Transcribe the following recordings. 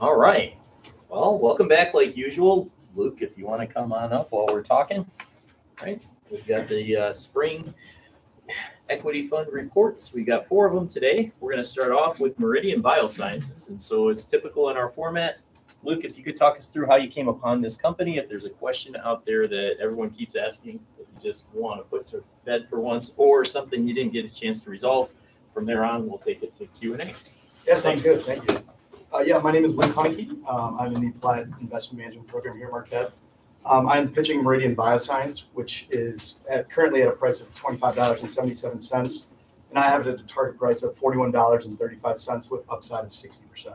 All right. Well, welcome back like usual. Luke, if you want to come on up while we're talking. Right. We've got the uh, spring equity fund reports. We got four of them today. We're going to start off with Meridian Biosciences. And so, as typical in our format, Luke, if you could talk us through how you came upon this company, if there's a question out there that everyone keeps asking that you just want to put to bed for once, or something you didn't get a chance to resolve, from there on, we'll take it to Q and A. Yeah, sounds good. Thank you. Uh, yeah, my name is Luke Hunneke. Um, I'm in the Applied Investment Management Program here at Marquette. Um, I'm pitching Meridian Bioscience, which is at, currently at a price of $25.77. And I have it at a target price of $41.35 with upside of 60%.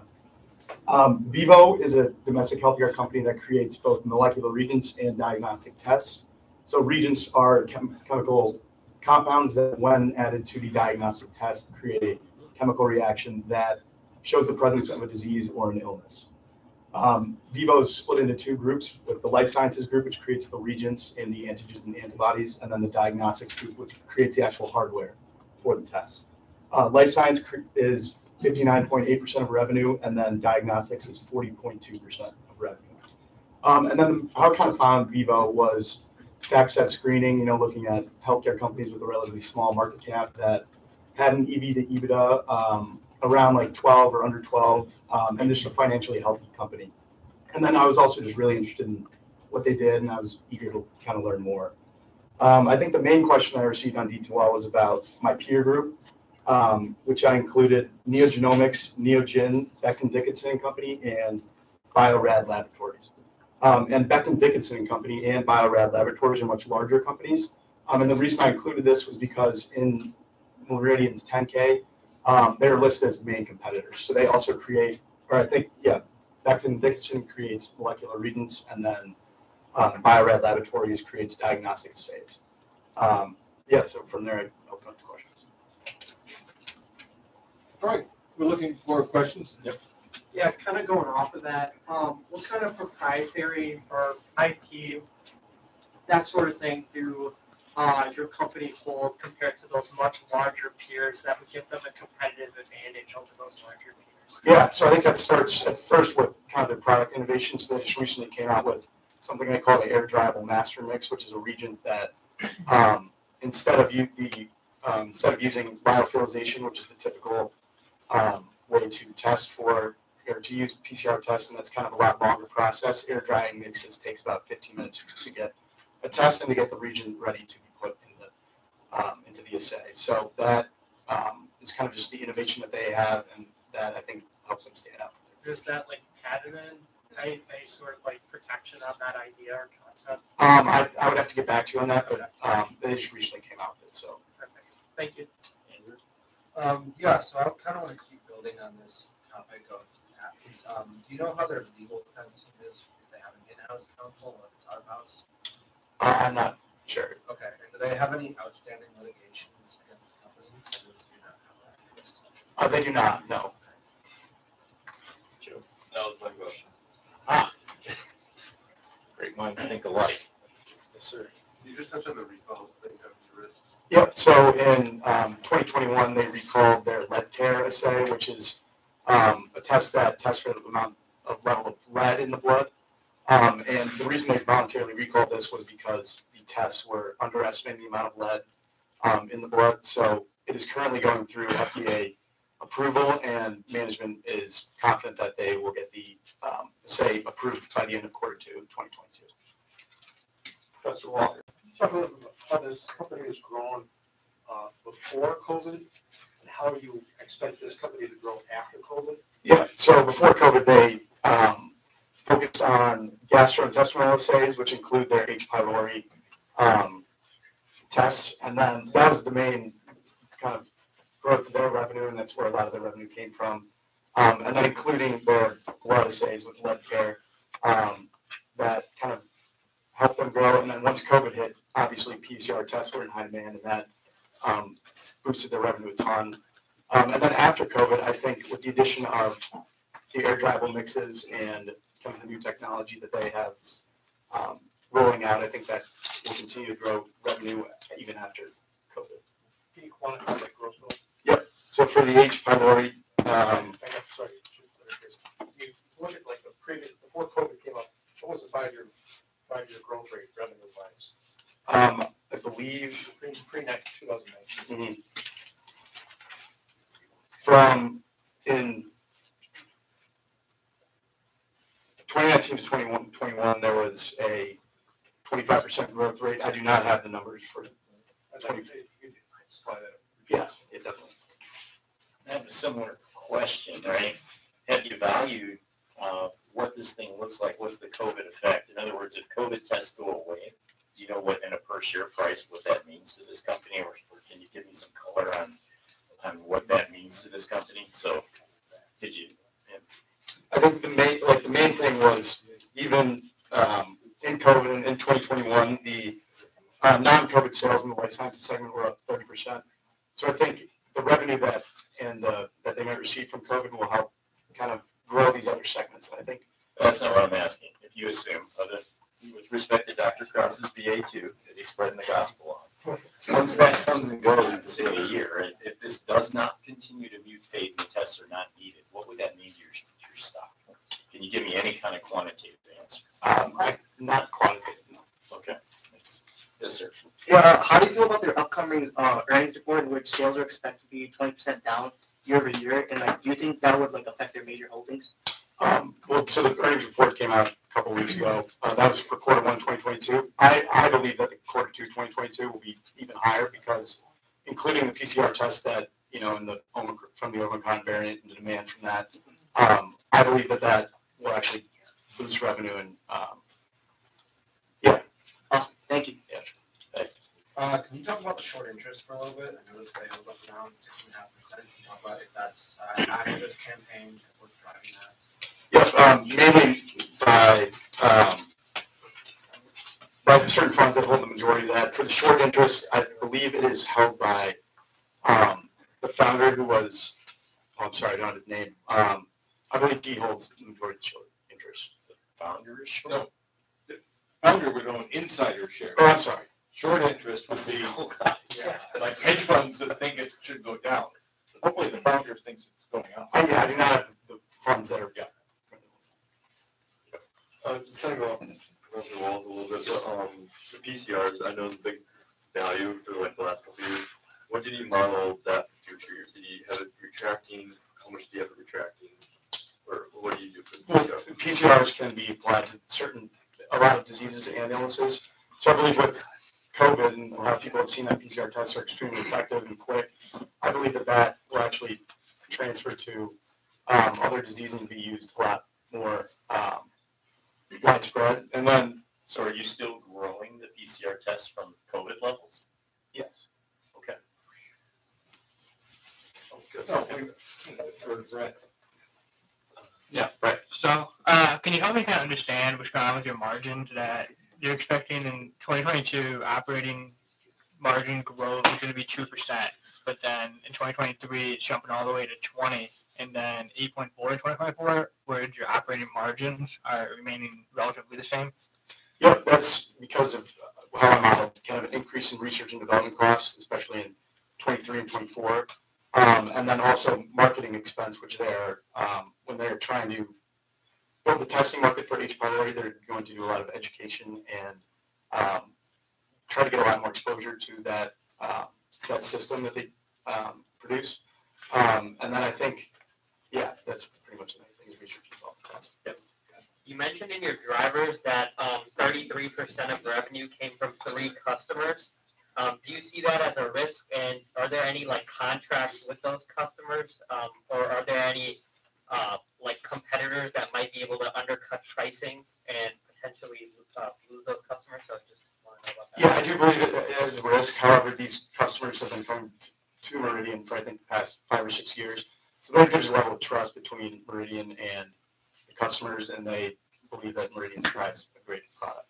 Um, Vivo is a domestic healthcare company that creates both molecular reagents and diagnostic tests. So reagents are chem- chemical compounds that, when added to the diagnostic test, create a chemical reaction that shows the presence of a disease or an illness. Um, Vivo is split into two groups with the life sciences group, which creates the reagents and the antigens and antibodies, and then the diagnostics group, which creates the actual hardware for the tests. Uh, life science is 59.8% of revenue, and then diagnostics is 40.2% of revenue. Um, and then how I kind of found Vivo was FactSet screening, you know, looking at healthcare companies with a relatively small market cap that had an EV to EBITDA um, around like 12 or under 12, um, and just a financially healthy company. And then I was also just really interested in what they did, and I was eager to kind of learn more. Um, I think the main question I received on D2L was about my peer group, um, which I included NeoGenomics, Neogen, Becton Dickinson and Company, and Bio-Rad Laboratories. Um, and Becton Dickinson and Company and Bio-Rad Laboratories are much larger companies. Um, and the reason I included this was because in Meridian's 10K, um, they're listed as main competitors. So they also create, or I think, yeah, Becton Dickinson creates molecular reagents, and then um, Bio-Rad Laboratories creates diagnostic assays. Um, yeah, so from there, I open up to questions. All right, we're looking for questions. Yep. Yeah, kind of going off of that, um, what kind of proprietary or IP, that sort of thing, do uh, your company hold compared to those much larger peers that would give them a competitive advantage over those larger peers? Yeah, so I think that starts at first with kind of the product innovations. They just recently came out with something they call the air dryable master mix, which is a reagent that um, instead of you, the um, instead of using lyophilization, which is the typical um, way to test for or to use PCR tests, and that's kind of a lot longer process. Air drying mixes takes about 15 minutes to get a test and to get the reagent ready to be put in the um, into the assay. So that um, is kind of just the innovation that they have, and that I think helps them stand out. Is that like patented? Any, any sort of like protection on that idea or concept? Um, I, I would have to get back to you on that, but um, they just recently came out with it. So Perfect. Thank you. Um, yeah, so I kind of want to keep building on this topic of patents. Um, do you know how their legal defense team is? If they have an in-house counsel or if it's out-of-house? uh, I'm not sure. Okay, and do they have any outstanding litigations against the company? Or do not have that risk assumption? Uh, they do not. No. Joe. That was my question. Ah. Great minds think alike. Yes, sir. Can you just touch on the recalls that you have the risks? Yep. So in um, 2021, they recalled their LeadCare assay, which is um, a test that tests for the amount of level of lead in the blood. Um, and the reason they voluntarily recalled this was because the tests were underestimating the amount of lead um, in the blood. So it is currently going through FDA approval, and management is confident that they will get the um, assay approved by the end of quarter two, 2022. Professor Walker, talk a little bit about how this company has grown uh, before COVID, and how you expect this company to grow after COVID? Yeah, so before COVID, they um, focused on gastrointestinal assays, which include their H. pylori um, tests. And then that was the main kind of growth of their revenue, and that's where a lot of their revenue came from. Um, and then including their blood assays with lead care um, that kind of helped them grow. And then once COVID hit, obviously PCR tests were in high demand, and that um, boosted their revenue a ton. Um, and then after COVID, I think with the addition of the air dryable mixes and kind of the new technology that they have um, rolling out, I think that will continue to grow revenue even after COVID. Can you quantify that growth rate? Yep. So for the H. pylori, um, sorry, you look at like the previous before COVID came up. What was the five-year five-year growth rate revenue-wise? Um, I believe pre, pre 2019. Mm -hmm. From in 2019 to 21, 21, there was a 25% growth rate. I do not have the numbers for, I'd like to, you could supply that. yeah, it definitely. I have a similar question, right? Have you valued, uh, what this thing looks like? What's the COVID effect? In other words, if COVID tests go away, do you know what in a per share price, what that means to this company? Or, or can you give me some color on, on what that means to this company? So, did you, I think the main, like, the main thing was even, um, in COVID in, in 2021, the, uh, non-COVID sales in the life sciences segment were up 30%. So I think the revenue that, and, uh, that they might receive from COVID will help kind of grow these other segments. And I think That's not what I'm asking. If you assume, other, with respect to Dr. Cross's BA two, that he's spreading the gospel on. Once that comes and goes in say a year, if, this does not continue to mutate and the tests are not needed, what would that mean to your, your stock? Can you give me any kind of quantitative answer? Um, I, not quantitative, no. Okay, thanks. Yes, sir. Yeah, how do you feel about their upcoming uh, earnings report in which sales are expected to be twenty percent down year over year? And like, do you think that would like affect their major holdings? Um, well, so the earnings report came out a couple weeks ago. Uh, that was for quarter one, 2022. I, I believe that the quarter two, 2022 will be even higher because including the PCR test that, you know, in the from the Omicron variant and the demand from that, um, I believe that that will actually boost revenue and, um, yeah. Awesome, thank you. Uh, can you talk about the short interest for a little bit? I noticed they held up around six and a half percent. Can you talk about if that's uh, an activist campaign, what's driving that? yeah, um, mainly by, um, by certain funds that hold the majority of that. For the short interest, I believe it is held by, um, the founder who was, oh, I'm sorry, I don't have his name. Um, I believe he holds the majority of the short interest. Founder is short. No. The Founder would own insider shares. Oh, I'm sorry. Short interest would be like hedge funds that think it should go down. Hopefully the founder thinks it's going up. Oh, yeah, I do not have the funds that are, yeah. Uh, just kind of go off Professor Walls a little bit, but, um, the PCRs, I know is a big value for like the last couple of years. What did you model that for future years? Did you have it retracting? How much do you have it retracting? Or what do you do for the Well, PCRs? PCRs can be applied to certain, a lot of diseases and illnesses. So I believe with COVID and a lot of people have seen that PCR tests are extremely effective and quick. I believe that that will actually transfer to um, other diseases and be used a lot more um, widespread. And then, So are you still growing the PCR tests from COVID levels? yes, Okay. No, we- For Brett. Yeah, right. So, uh, can you help me kind of understand what's going on with your margins that you're expecting in 2022 operating margin growth is going to be 2%, but then in 2023 it's jumping all the way to 20 and then 8.4 in 2024, whereas your operating margins are remaining relatively the same. Yeah, that's because of how I modeled kind of an increase in research and development costs, especially in 23 and 24. Um, and then also marketing expense, which they're, um, when they're trying to build the testing market for H. pylori, they're going to do a lot of education and um, try to get a lot more exposure to that, um, that system that they um, produce. Um, and then I think, yeah, that's pretty much the main thing is research. Yep. You mentioned in your drivers that um, 33% of revenue came from three customers. Um, do you see that as a risk? And are there any like contracts with those customers, um, or are there any uh, like competitors that might be able to undercut pricing and potentially uh, lose those customers? So I just want to know about that. Yeah, I do believe it is a risk. However, these customers have been coming to Meridian for I think the past five or six years. So I there's a level of trust between Meridian and the customers, and they believe that Meridian provides a great product.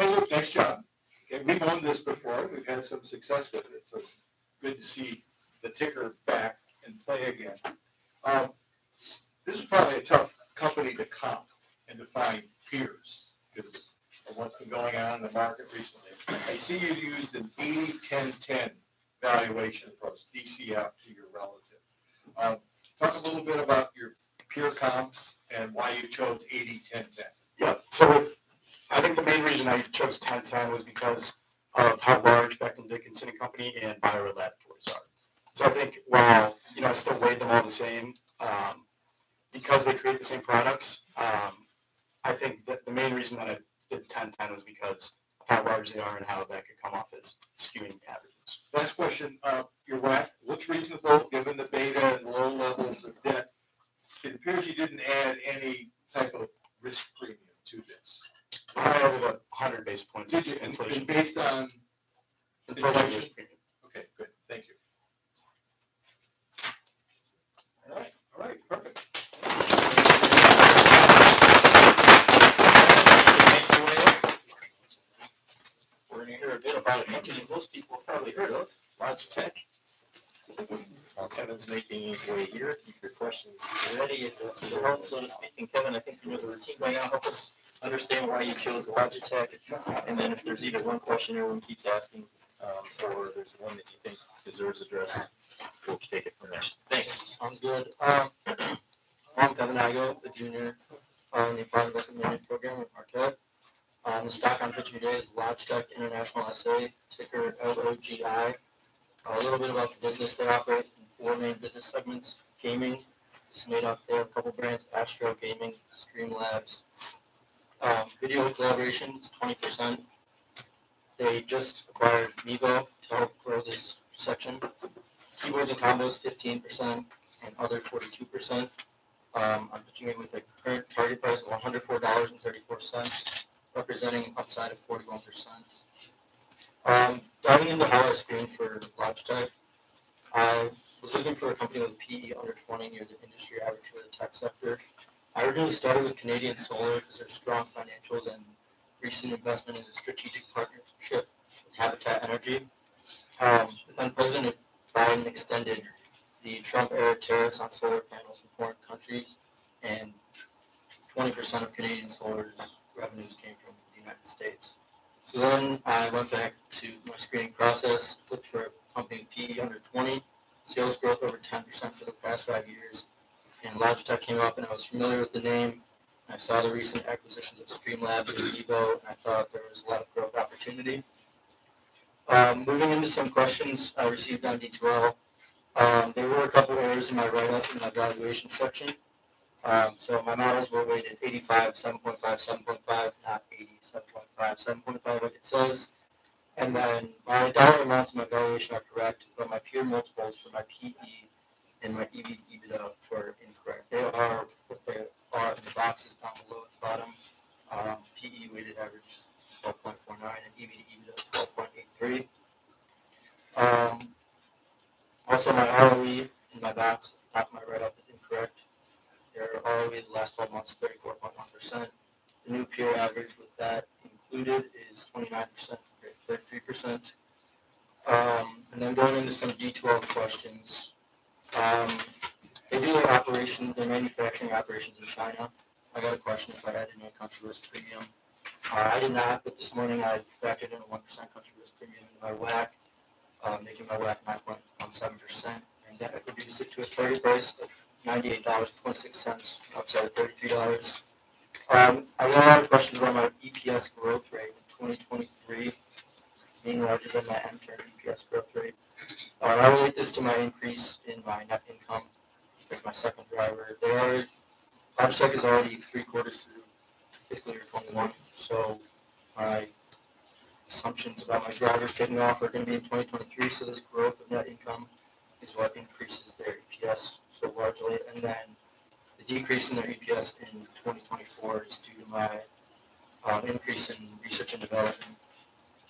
Hey, look, nice job. Okay, we've owned this before, we've had some success with it, so it's good to see the ticker back and play again. Um, this is probably a tough company to comp and to find peers, because of what's been going on in the market recently. I see you used an 80-10-10 valuation approach, DCF to your relative. Um, Talk a little bit about your peer comps and why you chose 80-10-10. Yeah. So with I think the main reason I chose 10 10 was because of how large Becton Dickinson and Company and Bio Laboratories are. So I think while, you know, I still weighed them all the same, um, because they create the same products, um, I think that the main reason that I did 10-10 was because of how large they are and how that could come off as skewing averages. Last question, uh, your WACC looks reasonable, given the beta and low levels of debt. It appears you didn't add any type of risk premium to this. I added a hundred basis points Did you, and inflation. and based on, inflation inflation? risk premium. okay, good, thank you. All right, perfect. We're gonna hear a bit about a company most people probably heard of, Logitech. Kevin's making his way here, keep your questions ready at uh, the, helm, so to speak. And Kevin, I think you know the routine by now. Help us understand why you chose Logitech. And then if there's either one question everyone keeps asking, um, or there's one that you think deserves address, we'll take it from there. Thanks. Sounds good. Um, I'm Kevin Igoe, a junior on the Applied Investment Management Program at Marquette. Um, the stock I'm pitching today is Logitech International SA, ticker LOGI. A little bit about the business they operate in four main business segments. Gaming, it's made up, they have a couple brands, Astro Gaming, Streamlabs. Um, video collaboration is twenty percent. They just acquired Mevo to help grow this section. Keyboards and combos, fifteen percent, and other forty-two percent. Um, I'm pitching it with a current target price of one hundred four dollars and thirty-four cents, representing an upside of forty-one percent. Um, diving into how I screened for Logitech, I was looking for a company with PE under twenty near the industry average for the tech sector. I originally started with Canadian Solar because their strong financials and recent investment in a strategic partnership with Habitat Energy. Um, then President Biden extended the Trump era tariffs on solar panels from foreign countries, and 20% of Canadian solar's revenues came from the United States. So then I went back to my screening process, looked for a company PE under 20, sales growth over 10% for the past five years, and Logitech came up, and I was familiar with the name. I saw the recent acquisitions of Streamlabs and Evo, and I thought there was a lot of growth opportunity. Um, moving into some questions I received on D2L. Um, there were a couple errors in my write-up in my valuation section. Um, so my models were weighted 85, 7.5, 7.5, not 80, 7.5, 7.5 like it says. And then my dollar amounts in my valuation are correct, but my peer multiples for my PE and my EV EBITDA were incorrect. They are what they are in the boxes down below at the bottom. Um, PE weighted average 12.49 and EV to EBITDA 12.83. Um, also, my ROE in my box top of my write-up is incorrect. Their ROE the last 12 months, 34.1%. The new peer average with that included is 29% compared to 33%. Um, and then going into some D2L questions. Um, they do their operation, their manufacturing operations in China. I got a question if I had any country risk premium. Uh, I did not, but this morning I factored in a 1% country risk premium in my WACC, uh, making my WACC 9.17%. And that reduced it to a target price of ninety-eight dollars twenty-six cents, upside of thirty-three dollars. Um, I got a lot of questions about my EPS growth rate in twenty twenty-three, being larger than my M-term EPS growth rate. Uh, I relate this to my increase in my net income as my second driver. They are, Logitech is already three quarters through fiscal year twenty-one, so my assumptions about my drivers taking off are gonna be in twenty twenty-three, so this growth of net income is what increases their EPS so largely. And then the decrease in their EPS in 2024 is due to my um, increase in research and development.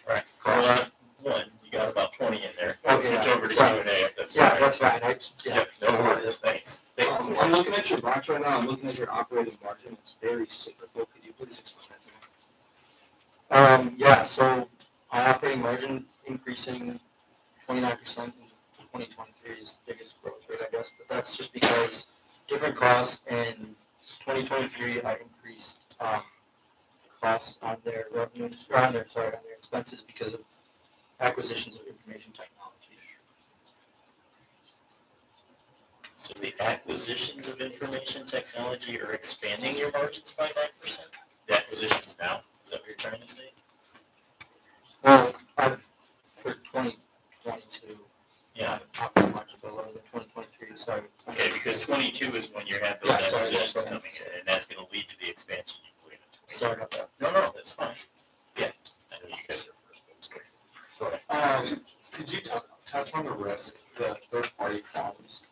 Right. Well, one, you got about twenty in there. Let's Okay, switch over to Q sorry. and A if that's Yeah, right. that's fine. I, yeah. Yep, no worries, thanks. Thanks. Um, I'm looking at your box right now, I'm looking at your operating margin, it's very cyclical, could you please explain that to me? Um, yeah, so my operating margin increasing 29% in 2023 is the biggest growth rate, I guess, but that's just because different costs in 2023, I increased um, costs on their revenues, or on their, sorry, on their expenses because of acquisitions of information technology. So the acquisitions of information technology are expanding your margins by 9%? The acquisitions now? Is that what you're trying to say? Well, um, for 2022. Yeah. Not much below the 2023, sorry. Okay, because 22 is when you have those yeah, acquisitions coming in, and that's going to lead to the expansion you believe in. Sorry about that. No, no, that's fine. Yeah, I know you guys are um, could you tou- touch on the risk, the third-party problems?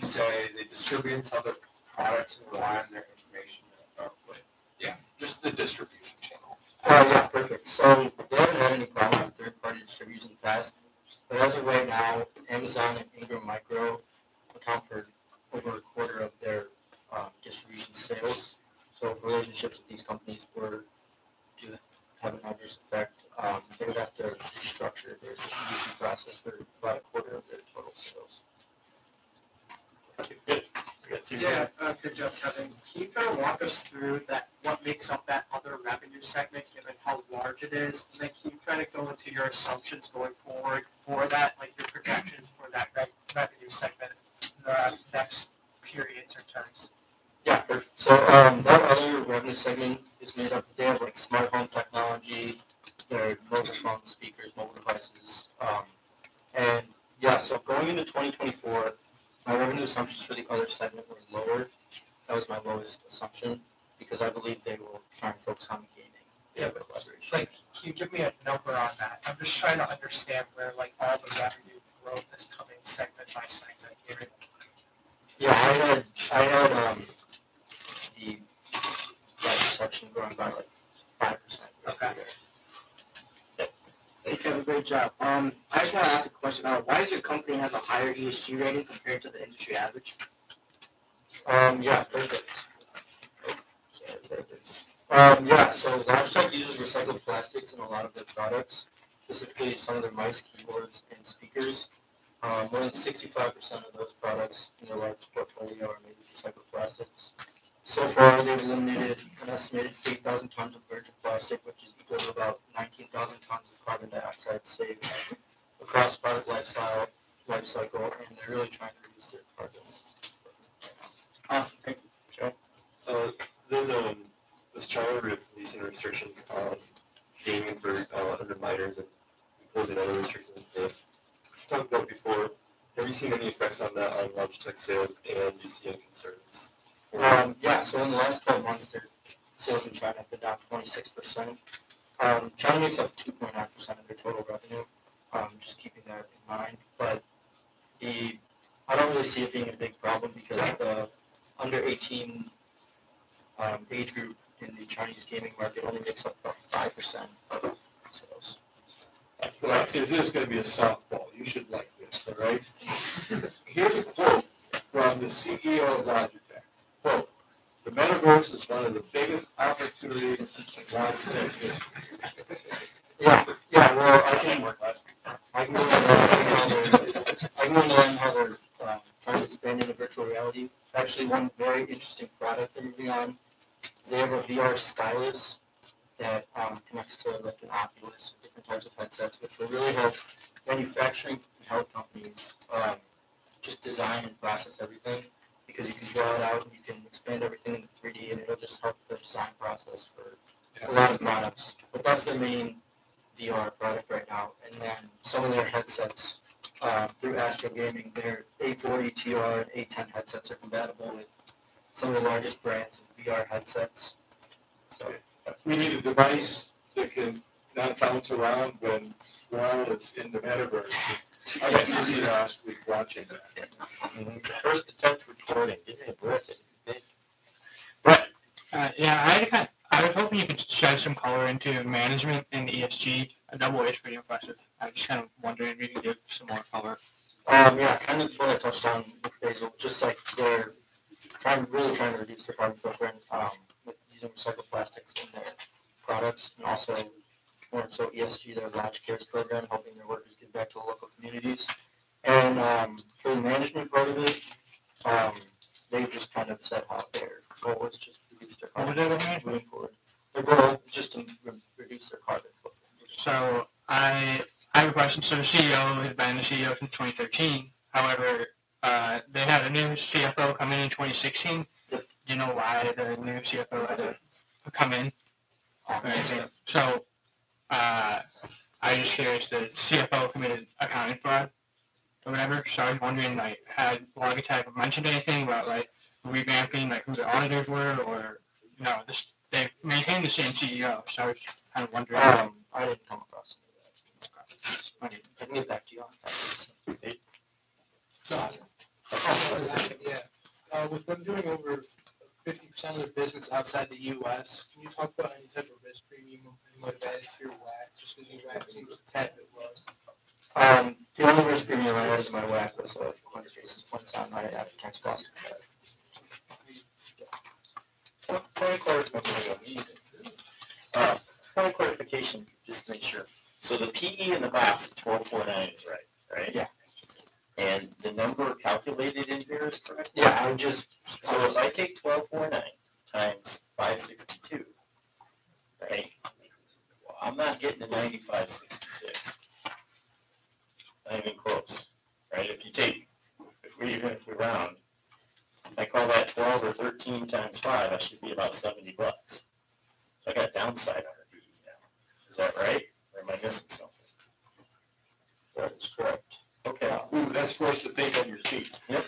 You say they distribute other products and rely on their information, uh, yeah, just the distribution channel. Uh, yeah, perfect. So they haven't had any problem with third-party distributors in the past, but as of right now, Amazon and Ingram Micro account for over a quarter of their um, distribution sales. So if relationships with these companies were to have an adverse effect, um, they would have to restructure their distribution process for about a quarter of their total sales. Good. We got two. Yeah, uh, good job, Kevin. Can you kind of walk us through that, what makes up that other revenue segment, given how large it is? And then can you kind of go into your assumptions going forward for that, like your projections for that re- revenue segment, in the next periods or terms? Yeah, perfect. So um, that other revenue segment is made up. They have like smart home technology, their mobile phone speakers, mobile devices, um, and yeah. So going into 2024, my revenue assumptions for the other segment were lower. That was my lowest assumption because I believe they will try and focus on gaming. Yeah, but leverage. Like, can you give me a number on that? I'm just trying to understand where like all the revenue growth is coming segment by segment here. Yeah, I had I had um, right section growing by like five percent. Okay. Hey Kevin, great job. Um, I just want to ask a question. Uh, why does your company have a higher ESG rating compared to the industry average? Um, yeah, perfect. Sorry, there. Um, yeah, so Logitech uses recycled plastics in a lot of their products, specifically some of their mice, keyboards, and speakers. Um, more than sixty-five percent of those products in their largest portfolio are made with recycled plastics. So far, they've eliminated an estimated eight thousand tons of virgin plastic, which is equal to about nineteen thousand tons of carbon dioxide saved across product lifestyle, life cycle, and they're really trying to reduce their carbon. Awesome, thank you. Uh, then, um, with China releasing restrictions on gaming for, uh, under minors and imposing other restrictions that we talked about before, have you seen any effects on that on Logitech sales and do you see any concerns? Um, yeah, so in the last twelve months, their sales in China have been down twenty-six percent. Um, China makes up two point nine percent of their total revenue, um, just keeping that in mind, but the, I don't really see it being a big problem because the under eighteen um, age group in the Chinese gaming market only makes up about five percent of sales. Well, is this gonna be a softball? You should like this, all right? Here's a quote from the CEO of Logitech. Quote, "The metaverse is one of the biggest opportunities in history." Yeah, yeah, well, I can, I can go how they're, I can into how they're, um, trying to expand into virtual reality. Actually, one very interesting product they're moving on, is they have a VR stylus that, um, connects to like an Oculus, or different types of headsets, which will really help manufacturing and health companies, um, just design and process everything. Because you can draw it out and you can expand everything into three D and it'll just help the design process for a lot of products. But that's their main VR product right now. And then some of their headsets uh, through Astro Gaming, their A40 TR and A10 headsets are compatible with some of the largest brands of VR headsets. So We need a device that can not bounce around when Wall is in the metaverse. I got dizzy last week watching that. First attempt recording, give me a break. Uh, yeah, I kind I was hoping you could shed some color into management and ESG. A double is pretty impressive. I was just kind of wondering if you could give some more color. um, yeah, kind of what I touched on with Basil, just like they're trying, really trying to reduce their carbon footprint um, with using recycled plastics in their products, and also more so ESG, their Lodge Cares program, helping their workers give back to the local communities. And um, for the management part of it, um, they just kind of said how their goal was just to reduce their carbon again? moving forward. Their goal is just to re- reduce their carbon footprint. So I I have a question. So the CEO has been the CEO since 2013. However, uh, they had a new CFO come in in 2016. Do you know why the new CFO had to come in? So uh, I was just curious. The CFO committed accounting fraud. or whatever. So I was wondering, like, had Logitech mentioned anything about like revamping, like who the auditors were, or you know, this they maintained the same CEO. So I was kind of wondering. Um, I didn't come across any of that. I can get back to you on that. Yeah, uh, with them doing over fifty percent of their business outside the US, can you talk about any type of risk premium you might have added to your WACC, just because your WACC seems a tad bit low? Um, the only risk premium I had in my WACC was uh, hundred basis points on my after-tax cost. Point of clarification. Uh, point of clarification, just to make sure. So the PE in the box, twelve four nine is right, right? Yeah. And the number calculated in here is correct? Yeah, I'm just, So if I take 1249 times five sixty-two, right? well, I'm not getting to ninety-five sixty-six. Not even close, right? If you take, if we, even if we round, I call that twelve or thirteen times five, I should be about seventy bucks. So I got downside on PE now. Is that right? Or am I missing something? that is correct. Okay. Ooh, that's forced to think on your feet. Yep.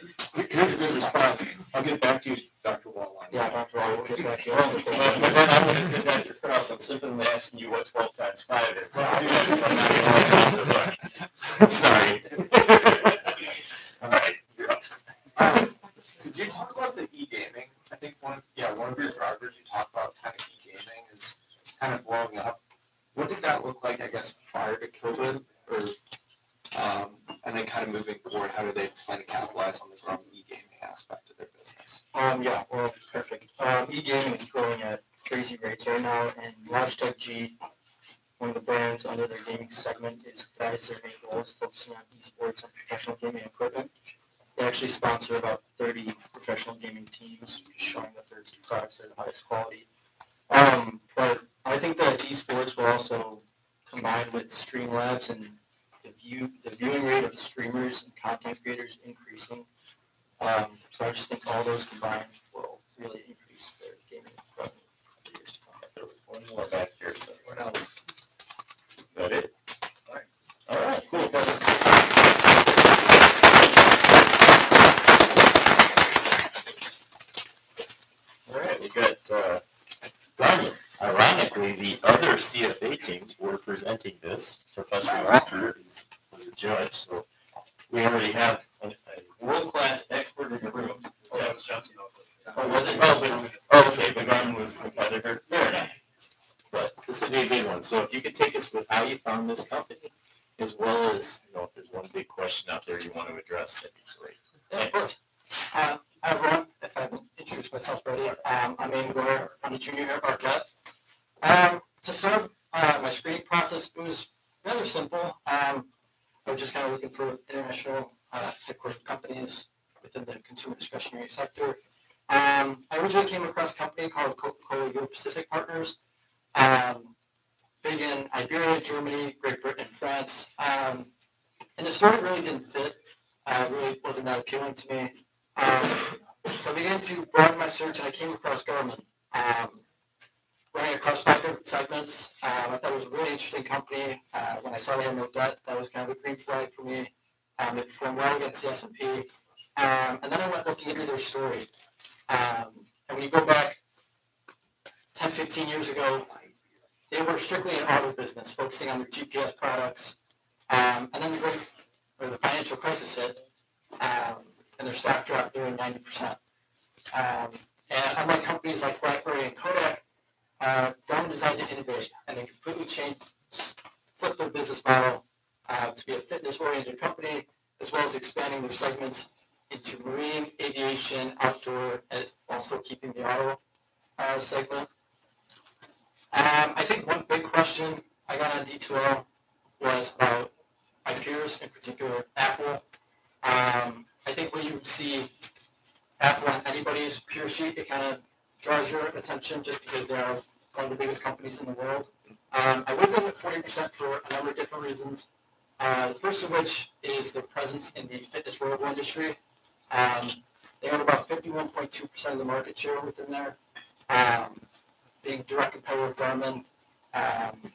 Here's a good response. I'll get back to you, Dr. Wallline. Yeah, Dr. Wall, we'll get back to you. But but then I'm gonna sit back across, I'm simply asking you what twelve times five is. Sorry. All right, you're up. Could you talk about the e-gaming? I think one, yeah, one of your drivers you talked about kind of e-gaming is kind of blowing up. What did that look like, I guess, prior to COVID or, um, and then kind of moving forward, how do they plan to capitalize on the growing e-gaming aspect of their business? Um, yeah, well, perfect. Um, e-gaming is growing at crazy rates right now, and Logitech G, one of the brands under their gaming segment, is that is their main goal, is focusing on esports and professional gaming equipment. They actually sponsor about 30 professional gaming teams, showing that their products are the highest quality. Um, but I think that esports will also combine with Streamlabs and the view, the viewing rate of streamers and content creators increasing. Um, so I just think all those combined will really increase their gaming revenue for years to come. There was one more back here so somewhere else. Is that it? All right. All right, cool. All right, we got, uh, Garmin. Ironically, the other CFA teams were presenting this. Professor Walker is, was a judge, so we already have a, a world-class expert in the room. Oh, Johnson Oakley. Oh, was it? Oh, but, oh, okay, but Garmin was a competitor. Fair enough. But this would be a big one. So if you could take us with how you found this company, as well as, you know, if there's one big question out there you want to address, that'd be great. Yeah, of course. Um, hi everyone, if I haven't introduced myself already, um, I'm Aidan McGuire, I'm a junior here at Marquette. Um, to start uh, my screening process, it was rather simple. Um, I was just kind of looking for international uh, headquartered companies within the consumer discretionary sector. Um, I originally came across a company called Coca-Cola Europacific Partners, um, big in Iberia, Germany, Great Britain, and France. Um, and the story really didn't fit. Uh, really wasn't that appealing to me. Um, so I began to broaden my search, and I came across Garmin. Running across five different segments. Um, I thought it was a really interesting company. Uh, when I saw they had no debt, that was kind of a green flag for me. Um, they performed well against the S&P. Um, and then I went looking into their story. Um, and when you go back 10, 15 years ago, they were strictly an auto business, focusing on their GPS products. Um, and then the great, or the financial crisis hit, um, and their stock dropped nearly 90%. Um, and unlike companies like BlackBerry and Kodak, uh, Garmin decided to innovate and they completely changed, flip their business model uh, to be a fitness-oriented company, as well as expanding their segments into marine, aviation, outdoor, and also keeping the auto uh, segment. Um, I think one big question I got on D2L was about my peers, in particular Apple. Um, I think when you see Apple on anybody's peer sheet, it kind of draws your attention just because they are one of the biggest companies in the world. Um, I would them at 40% for a number of different reasons. Uh, the first of which is their presence in the fitness wearable industry. Um, they own about 51.2% of the market share within there, um, being direct competitor with Garmin. Um,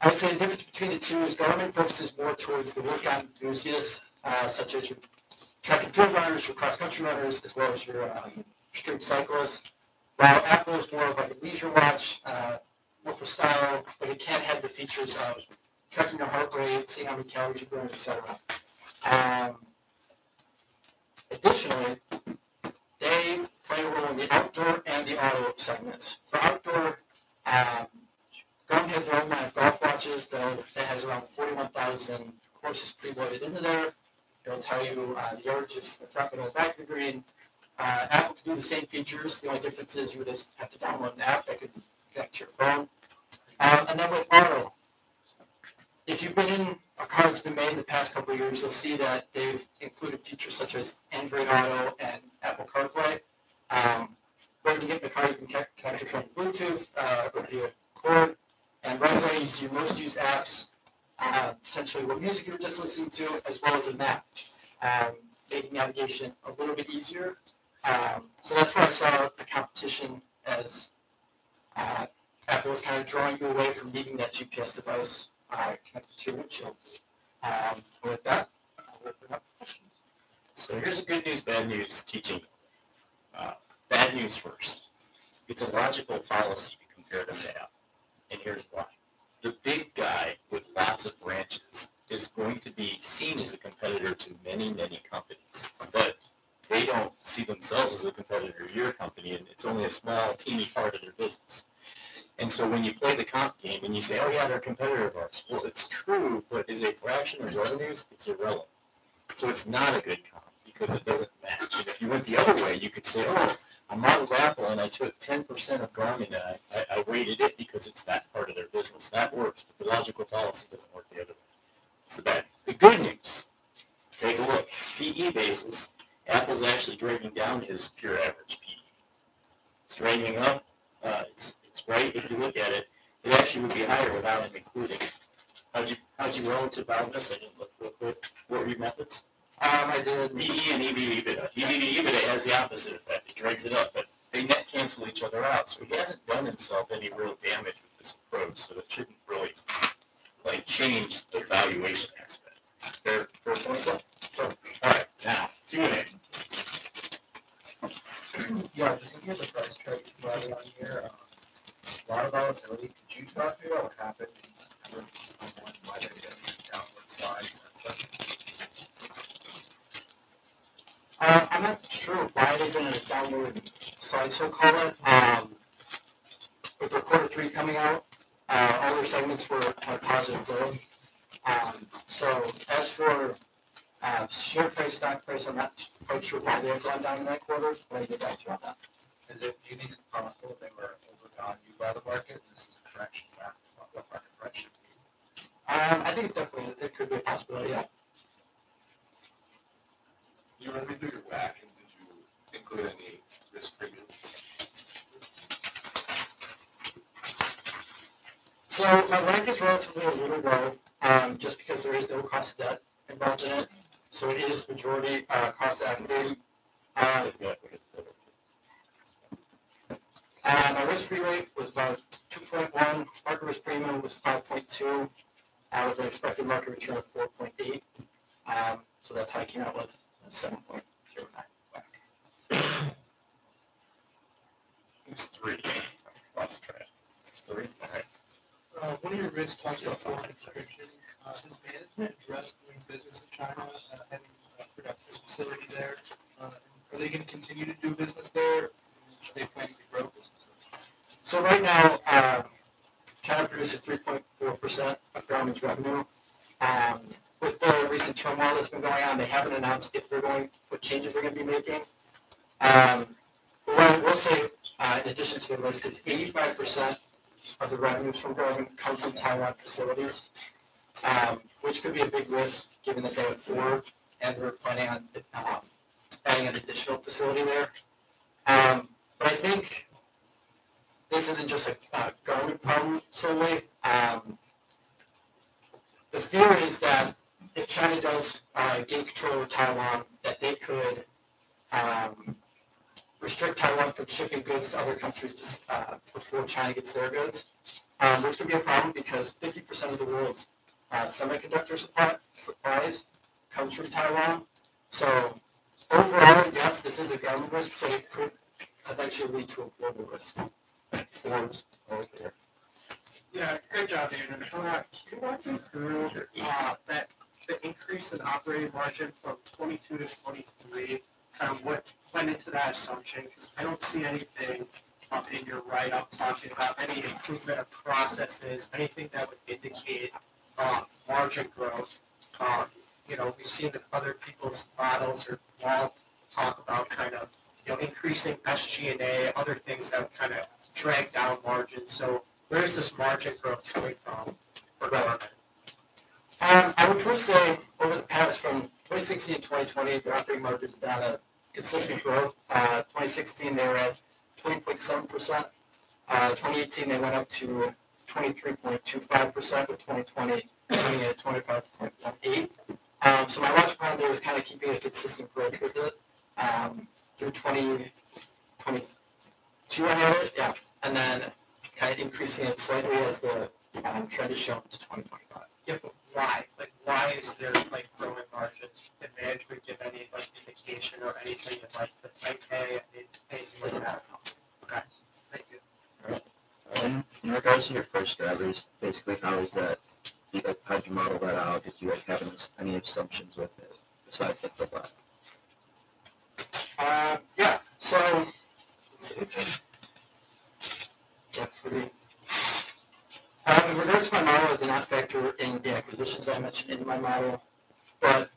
I would say the difference between the two is Garmin focuses more towards the workout enthusiasts uh, such as your track and field runners, your cross-country runners, as well as your um, street cyclists. While Apple is more of like a leisure watch, uh, more for style, but it can't have the features of tracking your heart rate, seeing how many calories you're burning, etc. Um, additionally, they play a role in the outdoor and the auto segments. For outdoor, um, Garmin has their own line of golf watches that, that has around 41,000 courses preloaded into there. It'll tell you uh, the yardages, the front, middle, back of the green. Uh, Apple can do the same features. The only difference is you would just have to download an app that could connect to your phone. Um, and then with auto, if you've been in a car that's been made in the past couple of years, you'll see that they've included features such as Android Auto and Apple CarPlay. Um, when you get in the car, you can connect your phone from Bluetooth uh, or via cord. And right away, you see your most used apps, uh, potentially what music you were just listening to, as well as a map, um, making navigation a little bit easier. Um, so that's where I saw the competition as uh, Apple was kind of drawing you away from needing that GPS device uh, connected to your windshield. Um, with that, I'll open up questions. So here's a good news, bad news teaching. Uh, bad news first. It's a logical fallacy to compare them to Apple. And here's why. The big guy with lots of branches is going to be seen as a competitor to many, many companies. But they don't see themselves as a competitor to your company, and it's only a small, teeny part of their business. And so when you play the comp game and you say, oh, yeah, they're a competitor of ours, well, it's true, but as a fraction of revenues, it's irrelevant. So it's not a good comp because it doesn't match. And if you went the other way, you could say, oh, I modeled Apple and I took 10% of Garmin and I, I, I weighted it because it's that part of their business. That works, but the logical fallacy doesn't work the other way. It's the bad. The good news, take a look. PE basis, Apple's actually dragging down his pure average PE. It's dragging up. Uh, it's, it's right. If you look at it, it actually would be higher without him including it. How'd you, how'd you relative bound this? I didn't look real quick. What were your methods? Um, I did. PE and EV EBITDA. EV to EBITDA has the opposite effect. It drags it up, but they net cancel each other out. So he hasn't done himself any real damage with this approach. So it shouldn't really like change the valuation aspect. Fair, fair point. Sure. All right, now Q and A. Yeah, just looking at the price chart you provided on here, um, a volatility. Could you talk me about what happened in September? Why they a downward slide since then? Uh, I'm not sure why they've been in a downward slide, so call it. Um, with their quarter three coming out, uh, all their segments were of positive growth. Um, so as for uh, share price, stock price, I'm not quite sure why they have gone down in that quarter, but I get back to you on that. Is it, do you think it's possible they were overvalued by the market? and This is a correction back to what market correction would be? Um, I think it definitely it could be a possibility. Yeah. You run me through your WACC and did you include any risk premium? So my rank is relatively a little low, um, just because there is no cost of debt involved in it. So it is majority uh, cost of equity. Um, uh, my risk-free rate was about 2.1. Market risk premium was 5.2, uh, with an expected market return of 4.8. Um, so that's how I came out with 7.09. There's three. Lost track. There's three. All right. Uh, one of your risks talks about foreign restriction. Uh, has management addressed doing business in China, uh, having a production facility there? Uh, are they going to continue to do business there? Are they planning to grow business there? So right now, um, China produces 3.4% of Garmin's revenue. Um, with the recent turmoil that's been going on, they haven't announced if they're going, what changes they're going to be making. Um, what I will say, uh, in addition to the risk, is 85% of the revenues from Garmin come from Taiwan facilities, um, which could be a big risk given that they have four and they're planning on um, adding an additional facility there. Um, but I think this isn't just a uh, Garmin problem solely. Um, the fear is that if China does uh, gain control of Taiwan, that they could um, restrict Taiwan from shipping goods to other countries uh, before China gets their goods, um, which could be a problem because 50% of the world's uh, semiconductor supply, supplies comes from Taiwan. So overall, yes, this is a Garmin risk, but it could eventually lead to a global risk. Forms over. Yeah, great job, Aaron. Uh, can you walk me through uh, that the increase in operating margin from 22 to 23? Kind of what went into that assumption? Because I don't see anything uh, in your write-up talking about any improvement of processes, anything that would indicate uh, margin growth. Uh, you know, we've seen that other people's models or all talk about kind of you know increasing SG&A, other things that kind of drag down margins. So where is this margin growth coming from for Garmin? Um, I would first say over the past from 2016 to 2020, their operating margins have been a consistent growth. Uh, 2016 they were at 20.7 percent. Uh, 2018 they went up to 23.25 percent. With 2020 coming in at 25.18. Um, so my watch plan there is kind of keeping a consistent growth with it um, through 2022. I had it, yeah, and then kind of increasing it slightly as the um, trend is shown to 2025. Yeah, but why? Like, why is there like growing margins? Did management give any like indication or anything of like the type A, anything like that? Okay, thank you. Um, in regards to your first drivers, basically how is that, you how'd you model that out? Did you have any, any assumptions with it besides like that? Uh, yeah, so, let's see. For the, uh, in regards to my model, I did not factor in the acquisitions I mentioned in my model, but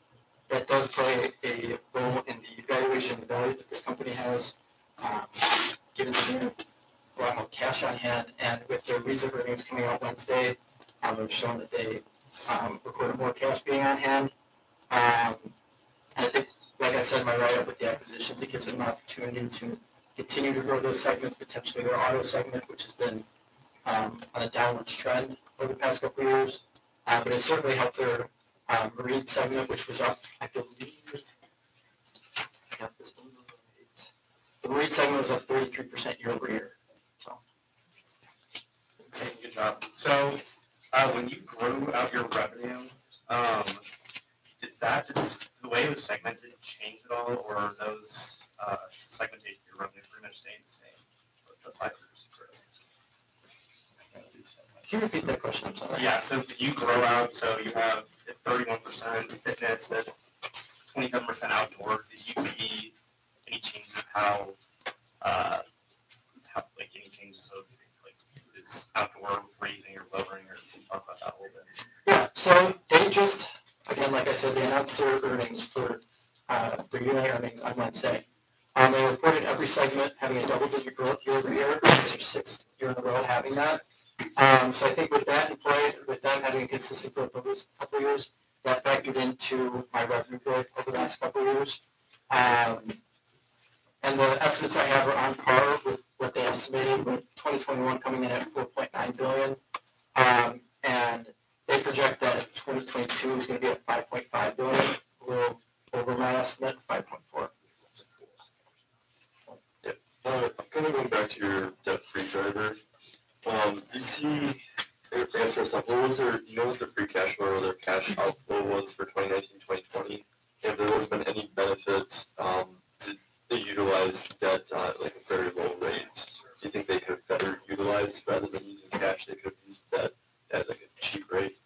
that does play a role in the valuation, of the value that this company has, um, given that they have a lot more cash on hand, and with their recent earnings coming out Wednesday, um, they've shown that they, um, recorded more cash being on hand. Um, and I think like I said in my write-up with the acquisitions, it gives them an opportunity to continue to grow those segments, potentially their auto segment, which has been um, on a downward trend over the past couple of years. Uh, but it certainly helped their um, marine segment, which was up, I believe. I got this one right. The marine segment was up 33% year over year. So, Okay, good job. So, uh, when you grew out your revenue, um, did that, did the way it was segmented change at all, or are those, uh, segmentation of your revenue pretty much staying the same? with The five years can you repeat that question? I'm sorry. Yeah, so did you grow out, so you have thirty-one percent fitness and twenty-seven percent outdoor, did you see any changes of how, uh, how, like, any changes of, is outdoor or lowering, or talk about that a little bit? Yeah, so they just, again, like I said, they announced their earnings for, uh, their yearly earnings on Wednesday. Um, they reported every segment having a double-digit growth year over year, it's their sixth year in a row having that. Um, so I think with that in play, with them having a consistent growth over this couple of years, that factored into my revenue growth over the last couple of years. Um, and the estimates I have are on par with what they estimated, with 2021 coming in at 4.9 billion. Um, and they project that 2022 is going to be at 5.5 billion, a little over my estimate, 5.4. Uh, kind of going back to your debt-free driver, um, you see, guess first off, what was their, you know what the free cash flow or their cash outflow was for 2019, 2020? Have there been any benefit, um, they utilize debt, uh, like a very low rate? Do you think they could have better utilized, rather than using cash, they could have used debt at like a cheap rate?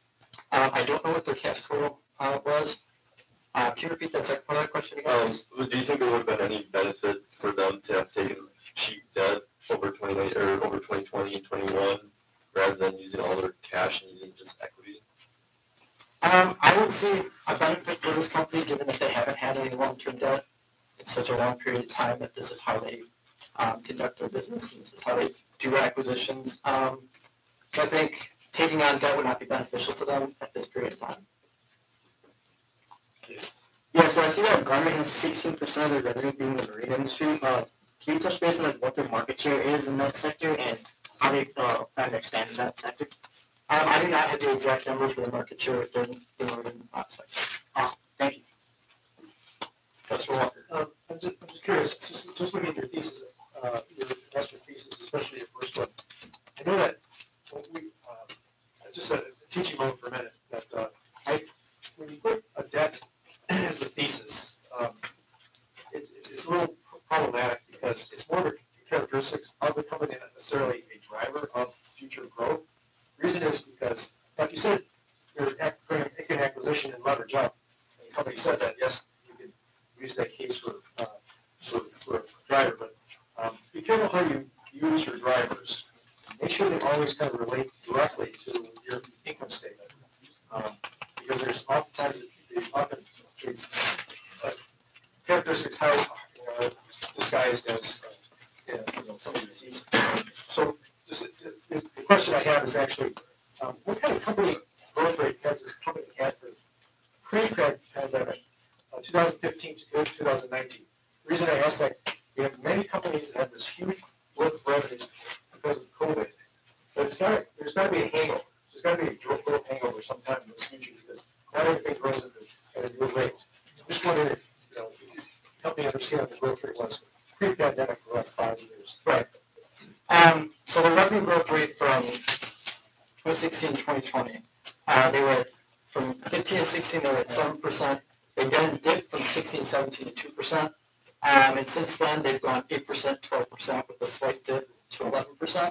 Um, I don't know what their cash flow uh, was. Uh, can you repeat that second part of that question again? Um, do you think there would have been any benefit for them to have taken cheap debt over twenty or over twenty twenty and twenty one, rather than using all their cash and using just equity? Um, I would see a benefit for this company, given that they haven't had any long-term debt such a long period of time, that this is how they um, conduct their business, and this is how they do acquisitions. Um, so I think taking on debt would not be beneficial to them at this period of time. Yeah, so I see that Garmin has sixteen percent of their revenue being in the marine industry. Uh, can you touch base on like what their market share is in that sector and how they uh, plan to expand in that sector? Um, I do not have the exact number for the market share within the marine uh, sector. Awesome, thank you. Councilor Walker. Uh, I'm, just, I'm just curious, just, just looking at your thesis, uh, your investment thesis, especially your first one. I know that we, uh, just a teaching moment for a minute, that uh, I, when you put a debt as a thesis, um, it's, it's, it's, a little problematic because it's more of a characteristics of the company, not necessarily a driver of future growth. The reason is because if you said you're going to make an acquisition and leverage up, and the company said that, yes, use that case for, uh, for, for a driver, but, um, be careful how you use your drivers. Make sure they always kind of relate directly to your income statement. Um, because there's oftentimes, they often, uh, characteristics how, know, disguised as, uh, you know, somebody deceased. So, uh, the question I have is actually, um, what kind of company growth rate has this company had for pre-pandemic, uh, two thousand fifteen to two thousand nineteen? The reason I ask that, we have many companies that have this huge growth of revenue because of COVID. But it's gotta, there's gotta be a hangover, there's gotta be a growth hangover sometime in the future, because not everything grows at a, new rate. I'm Just wondering if, you know, help me understand what the growth rate was pre-pandemic for like five years. Right. Um, so the revenue growth rate from 2016 to 2020, uh, they were from 15 to 16, they were at 7%. They then dipped from 16 to 17 to 2%. Um, and since then, they've gone 8%, 12% with a slight dip to 11%.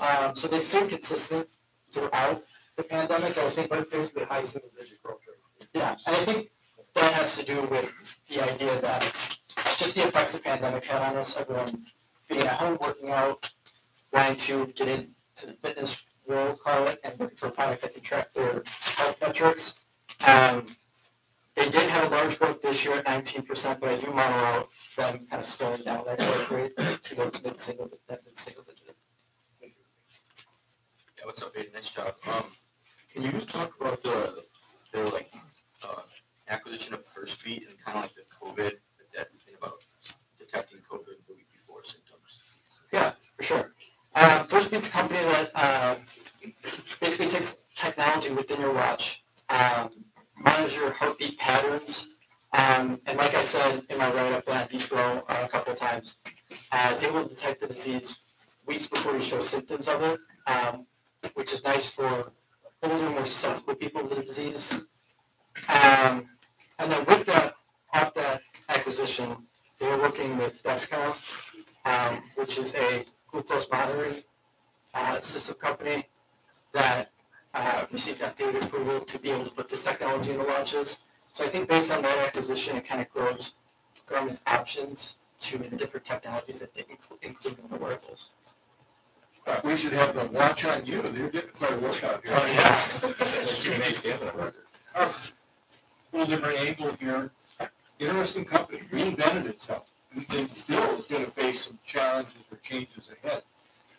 Um, so they've stayed consistent throughout the pandemic. I was thinking, But it's basically a high single digit growth rate. yeah, and I think that has to do with the idea that just the effects the pandemic had on us, everyone being at home, working out, wanting to get into the fitness world, call it, and looking for a product that can track their health metrics. Um, they did have a large growth this year at nineteen percent, but I do model out them kind of slowing down that growth rate to those mid-single, that mid-single digit. Yeah, what's up, Aiden? Nice job. Um, can you just talk about the, their like, uh, acquisition of Firstbeat and kind of like the COVID, that thing about detecting COVID the week before symptoms? Yeah, for sure. Uh, Firstbeat's a company that uh, basically takes technology within your watch, um, monitors your heartbeat patterns, um, and like I said in my write-up at Heathrow uh, a couple of times, uh, it's able to detect the disease weeks before you show symptoms of it, um, which is nice for older, more susceptible people to the disease. Um, and then with that, off that acquisition, they were working with Dexcom, um, which is a glucose monitoring uh, system company that uh, received FDA approval to be able to put this technology in the launches. So I think based on that acquisition, it kind of grows Garmin's options to the different technologies that they include, include in the wearables. Uh, We should have the watch on you, they're getting quite a workout here. Oh, yeah. A Little different angle here, interesting company, reinvented itself, and still is gonna face some challenges or changes ahead.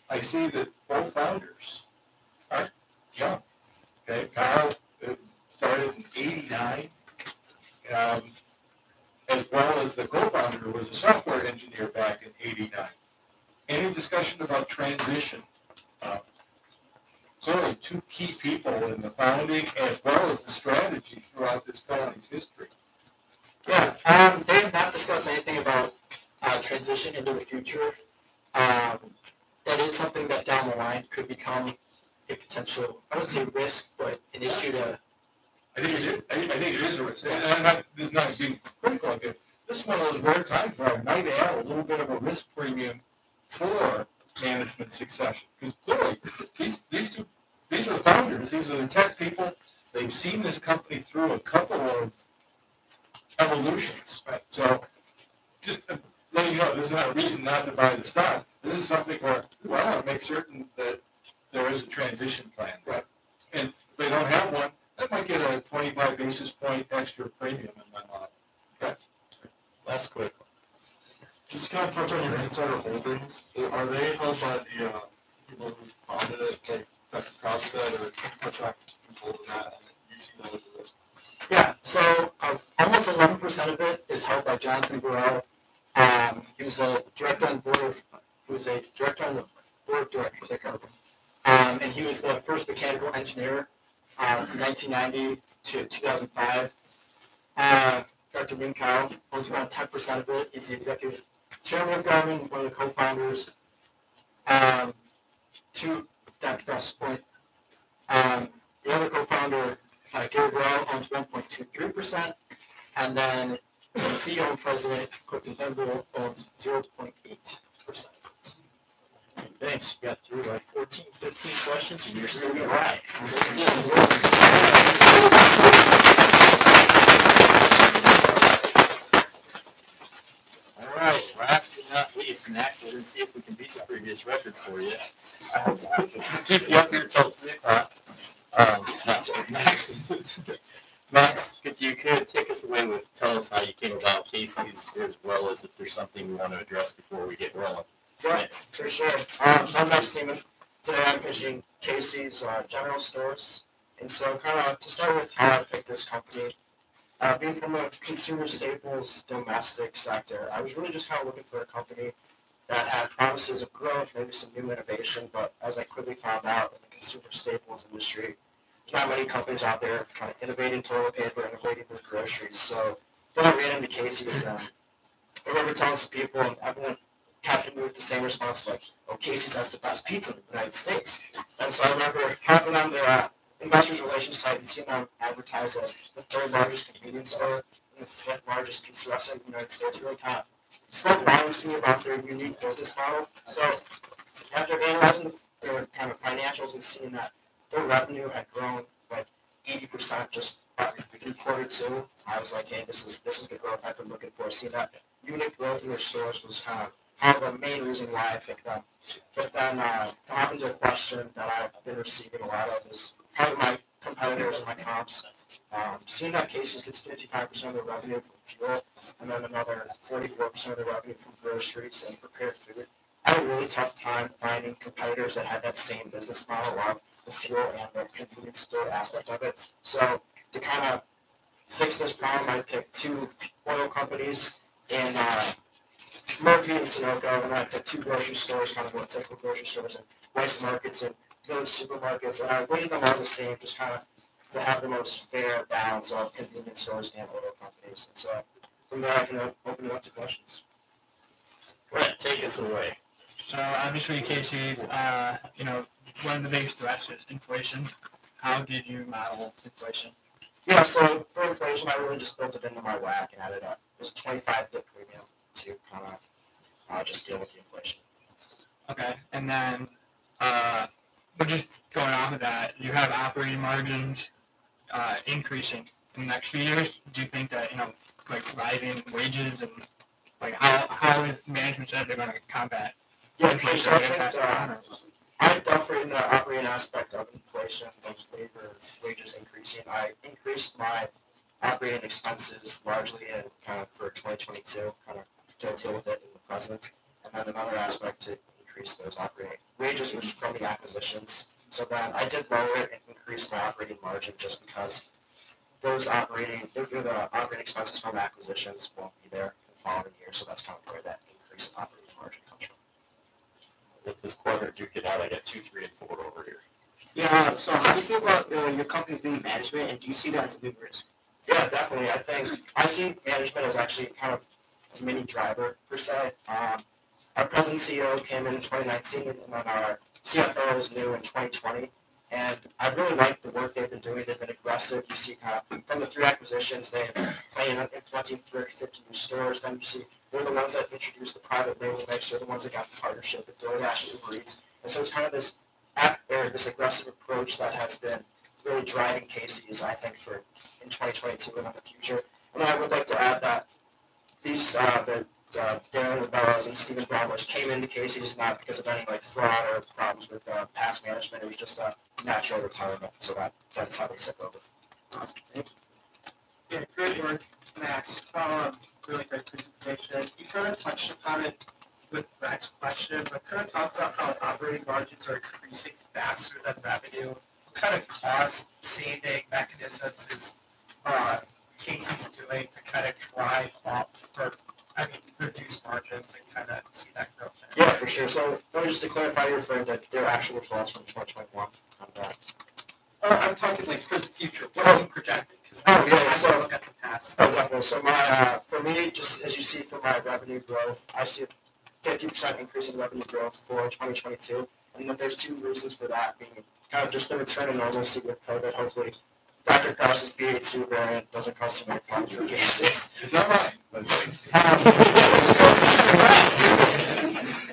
I see that both founders are young, okay, Kyle started in eighty-nine, um, as well as the co-founder was a software engineer back in eighty-nine. Any discussion about transition? Uh, Clearly, two key people in the founding as well as the strategy throughout this company's history. Yeah, um, they have not discussed anything about uh, transition into the future. Um, that is something that down the line could become a potential, I wouldn't say risk, but an issue to. I think it is, I, think it is a risk, and I'm not, not being critical of it. This is one of those rare times where I might add a little bit of a risk premium for management succession. Because clearly, these, these two, these are founders, these are the tech people, they've seen this company through a couple of evolutions, right? So, just uh, letting you know, this is not a reason not to buy the stock. This is something where, I want to make certain that there is a transition plan. Right. And if they don't have one, that might get a twenty-five basis point extra premium in my model. Okay. Last quick. Just kind of touch on your insider holdings. Are they held by the uh, people who founded it, like Dr. Kosted, or much control in that, and you see that as a risk? Yeah, so uh, almost 11% of it is held by Jonathan Burrell. Um, he was a director on the board of, he was a director on the board of directors at Garmin. Um, and he was the first mechanical engineer uh, from 1990 to 2005. Uh, Dr. Min Kao owns around 10% of it. He's the executive chairman of Garmin, one of the co-founders. Um, to Dr. Cross's point, um, the other co-founder, uh, Gary Burrell, owns 1.23%, and then the CEO and president, Clifton Pemble, owns 0.8%. Thanks. You got through like 14, 15 questions and you're still dry. All right, last but not least, Max, we're gonna see if we can beat the previous record for you. Uh, Keep you up here till three o'clock. Um, Max, Max, if you could take us away with, tell us how you came about Casey's as well as if there's something you want to address before we get rolling. Right, for sure. Um, so I'm Max Tiemann. Today I'm pitching Casey's uh, General Stores. And so kind of to start with how I picked this company, uh, being from a consumer staples domestic sector, I was really just kind of looking for a company that had promises of growth, maybe some new innovation, but as I quickly found out in the consumer staples industry, there's not many companies out there kind of innovating toilet paper and avoiding groceries. So then I ran into Casey's and I remember telling some people and everyone me with the same response like, oh, Casey's has the best pizza in the United States. And so I remember having on their uh, investors relations site and seeing them advertised as the third largest convenience store and the fifth largest pizza restaurant in the United States really kind of spoke volumes to me about their unique business model. So after analyzing their kind of financials and seeing that their revenue had grown like 80% just in quarter two, I was like, hey, this is this is the growth I've been looking for. Seeing that unit growth in their stores was kind of kind of the main reason why I picked them. But then uh, to hop into a question that I've been receiving a lot of is kind of my competitors and my comps. Um, seeing that Casey's gets 55% of their revenue from fuel and then another 44% of their revenue from groceries and prepared food. I had a really tough time finding competitors that had that same business model of the fuel and the convenience store aspect of it. So to kind of fix this problem, I picked two oil companies in uh, Murphy and Sunoco, and I picked two grocery stores, kind of what typical grocery stores and Weis Markets and Village Supermarkets, and I weighted them all the same, just kind of to have the most fair balance of convenience stores and oil companies. And so from there, I can open it up to questions. Brett, take us away. So obviously, Casey, uh, you know, one of the biggest threats is inflation. How did you model inflation? Yeah, so for inflation, I really just built it into my WACC and added up. it was a 25 bit premium to kind of uh, just deal with the inflation. Okay, and then, uh, but just going off of that, you have operating margins uh, increasing in the next few years. Do you think that you know, like rising wages and like how how is management said they're going to combat Yeah, sure. I think impact on it? I definitely in the operating aspect of inflation, those labor wages increasing. I increased my operating expenses largely in kind of for 2022, kind of to deal with it in the present. And then another aspect to increase those operating wages was from the acquisitions. So then I did lower it and increase my operating margin just because those operating, the, the operating expenses from acquisitions won't be there in the following year. So that's kind of where that increase in operating margin comes from. With this corner duke it out, I got two, three, and four over here. Yeah, so how do you feel about uh, your company's being management, and do you see that as a big risk? Yeah, definitely. I think I see management as actually kind of mini driver per se. Um, our present CEO came in in 2019, and then our CFO is new in 2020. And I've really liked the work they've been doing. They've been aggressive. You see, kind of from the three acquisitions, they've planned on implementing 350 new stores. Then you see they're the ones that introduced the private label mix. They're the ones that got the partnership with DoorDash and Uber Eats. And so it's kind of this this aggressive approach that has been really driving Casey's, I think, for in 2022 and in the future. And I would like to add that these, uh, the uh, Darren Rebelez and Stephen Bramlage came into Casey's not because of any like fraud or problems with uh, past management. It was just a natural retirement. So that that's how they took over. Awesome. Thank you. Yeah, great work, Max. Um, really great presentation. You kind of touched upon it with Max's question, but kind of talked about how operating margins are increasing faster than revenue. What kind of cost saving mechanisms is uh, Casey's doing to kind of drive up or I mean reduce margins and kind of see that growth? there? Yeah, for sure. So let me just to clarify, you're referring to their actual results from 2021 on that. Uh, I'm talking like for the future. What are you projecting? Because Oh, yeah, so- look at the past. Oh, definitely. So my, uh, for me, just as you see for my revenue growth, I see a fifty percent increase in revenue growth for twenty twenty-two. And then there's two reasons for that being kind of just the return of normalcy with COVID. Hopefully, Dr. Krause's BA2 variant doesn't cost you any points for gases. Is that um, right?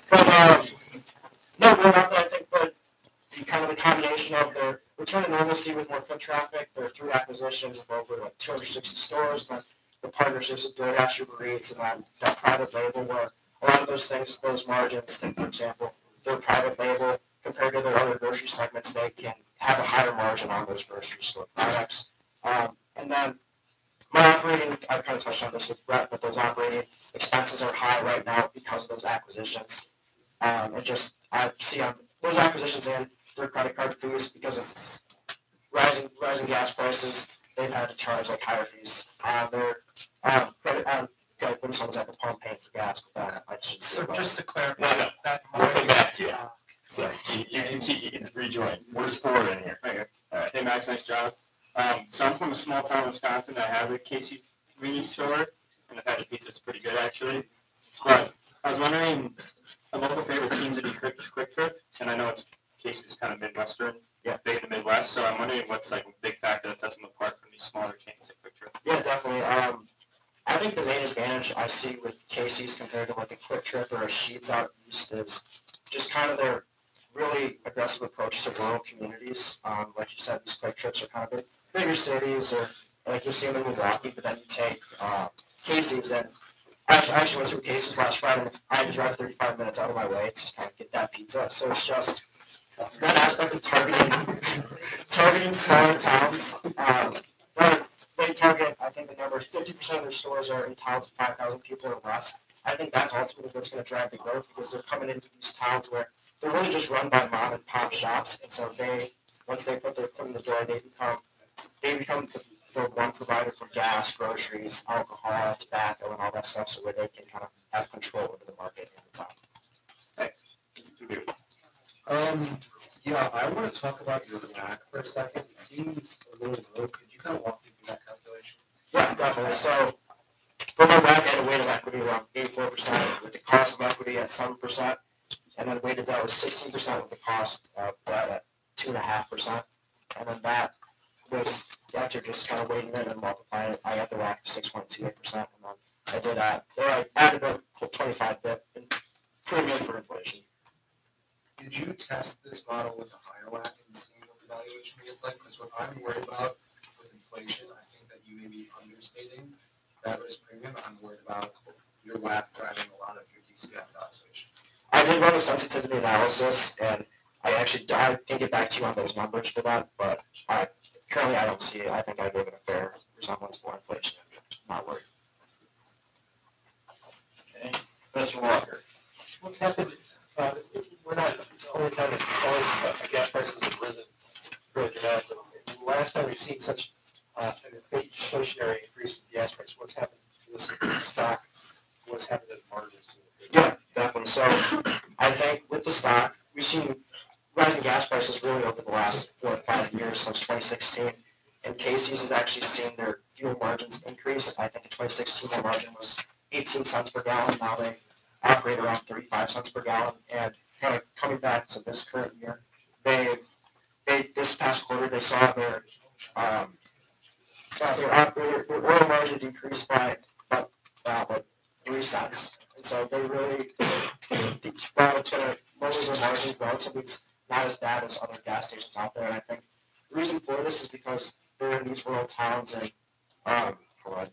but, um, no, more not that I think, but the, kind of the combination of their return to normalcy with more foot traffic, their three acquisitions of over like 260 stores, but the partnerships with DoorDash, Uber Eats, and that, that private label where a lot of those things, those margins, like for example, their private label compared to their other grocery segments, they can have a higher margin on those grocery store products. Um, and then my operating, I kind of touched on this with Brett, but those operating expenses are high right now because of those acquisitions. Um, it just, I see on those acquisitions and their credit card fees because of rising, rising gas prices, they've had to charge like higher fees on their, um, credit, um, like when someone's at the pump paying for gas, but that, I should say. So just to clarify, No, no. that We'll come back to you. Uh, So you, you can keep, you can rejoin. Where's Ford in here? Okay. Alright. Hey Max, nice job. Um, so I'm from a small town in Wisconsin that has a Casey's convenience store, and I've had the pizza. It's pretty good actually. But I was wondering, a local favorite seems to be Quick, QuikTrip, and I know it's Casey's kind of Midwestern, Yeah. big in the Midwest. So I'm wondering what's like a big factor that sets them apart from these smaller chains like QuikTrip. Yeah, definitely. Um, I think the main advantage I see with Casey's compared to like a QuikTrip or a Sheetz out east is just kind of their really aggressive approach to rural communities. Um, like you said, these QuikTrips are kind of big, bigger cities, or like you see them in Milwaukee. But then you take uh, and I actually, went to a Casey's last Friday, and I had to drive 35 minutes out of my way to kind of get that pizza. So it's just that aspect of targeting targeting smaller towns. Um, they target, I think the number fifty percent of their stores are in towns of five thousand people or less. I think that's ultimately what's going to drive the growth because they're coming into these towns where they're really just run by mom and pop shops, and so they once they put their foot in the door, they become they become the, the one provider for gas, groceries, alcohol, tobacco, and all that stuff, so where they can kind of have control over the market in the town. Um, yeah, I want to talk about your WACC for a second. It seems a little low. Could you kind of walk me through that calculation? Yeah, definitely. So for my WACC, I had a weighted equity around eighty-four percent with the cost of equity at seven percent. And then weighted debt was sixteen percent with the cost of that at two and a then that was after just kind of weighting it and multiplying it, I got the WACC of six point two eight percent. And then I did add, or I added the twenty-five bit premium for inflation. Did you test this model with a higher WACC and see what the valuation would look like? Because what I'm worried about with inflation, I think that you may be understating that risk premium. I'm worried about your WACC driving a lot of your DCF valuation. I did run a sensitivity analysis, and I actually I can get back to you on those numbers for that, but I currently I don't see it. I think I gave it a fair resemblance for inflation. I'm Not worried. Okay, Professor Walker. What's happened, uh, we're not the only time that oil, uh, gas prices have risen really dramatically. The Last time we've seen such, uh, an inflationary increase in gas prices, what's happened to this stock? What's happened to the margins? Definitely. So I think with the stock, we've seen rising gas prices really over the last four or five years since 2016. And Casey's has actually seen their fuel margins increase. I think in 2016 their margin was 18 cents per gallon. Now they operate around 35 cents per gallon. And kind of coming back to this current year, they've they this past quarter they saw their um, their, their, oil margin decrease by about like three cents. And so they really, while it's going to lower their margins relatively, it's not as bad as other gas stations out there. And I think the reason for this is because they're in these rural towns and, um, hold on,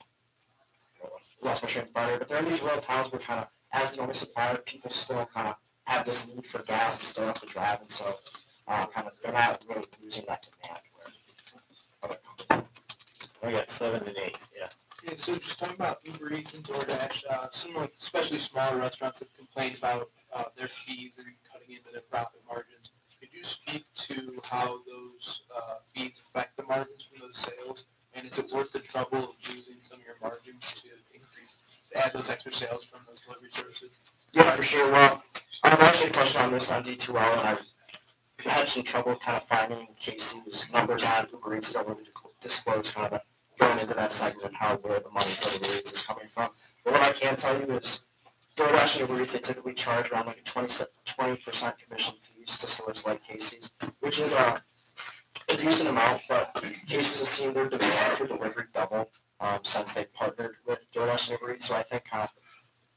lost my train of here, but they're in these rural towns where kind of, as the only supplier, people still kind of have this need for gas and still have to drive. And so, uh, kind of, they're not really losing that demand. Where. I got seven and eight, yeah. Yeah, so just talking about Uber Eats and DoorDash, uh, some like especially smaller restaurants have complained about uh, their fees and cutting into their profit margins. Could you speak to how those uh, fees affect the margins from those sales? And is it worth the trouble of losing some of your margins to increase, to add those extra sales from those delivery services? Yeah, for sure. Well, I've actually touched on this on D2L, and I've had some trouble kind of finding Casey's numbers on Uber Eats that don't to disclose kind of into that segment and how where the money for Uber Eats is coming from. But what I can tell you is DoorDash and Uber Eats, they typically charge around like a 20 percent commission fees to stores like Casey's, which is a, a decent amount, but Casey's has seen their demand for delivery double um, since they partnered with DoorDash and Uber Eats. So I think of